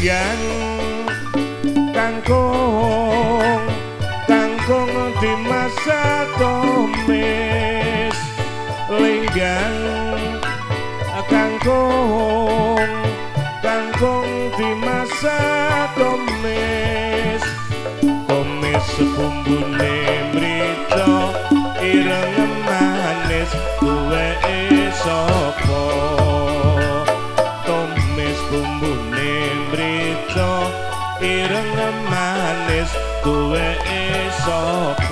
Yeah. Bumbune mrica ireng manis duwe sapa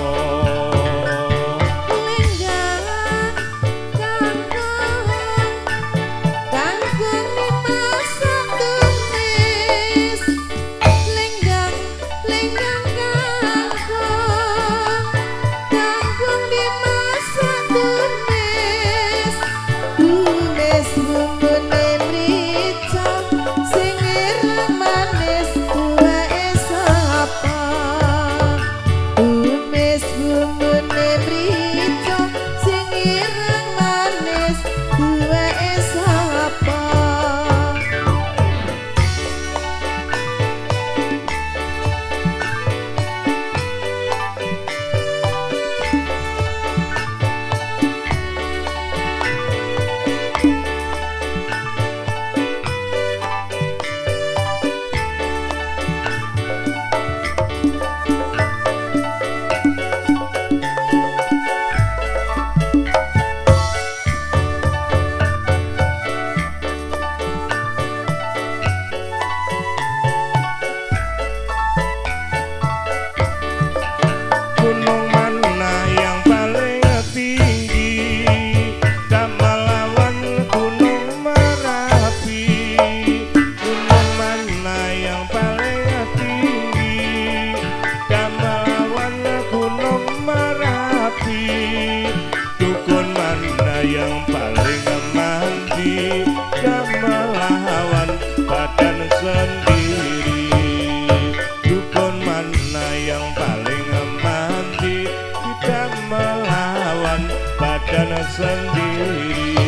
sendiri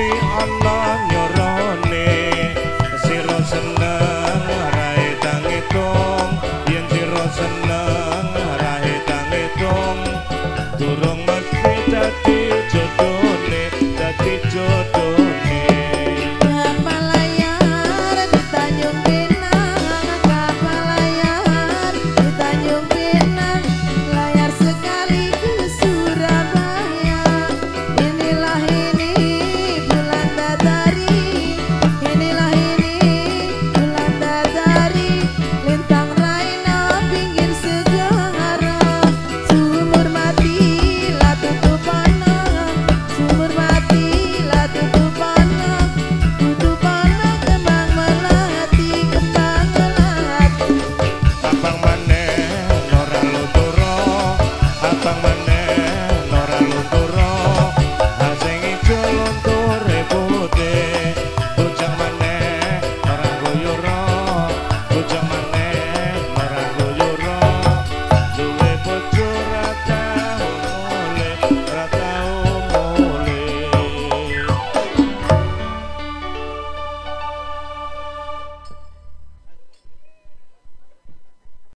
the Allah.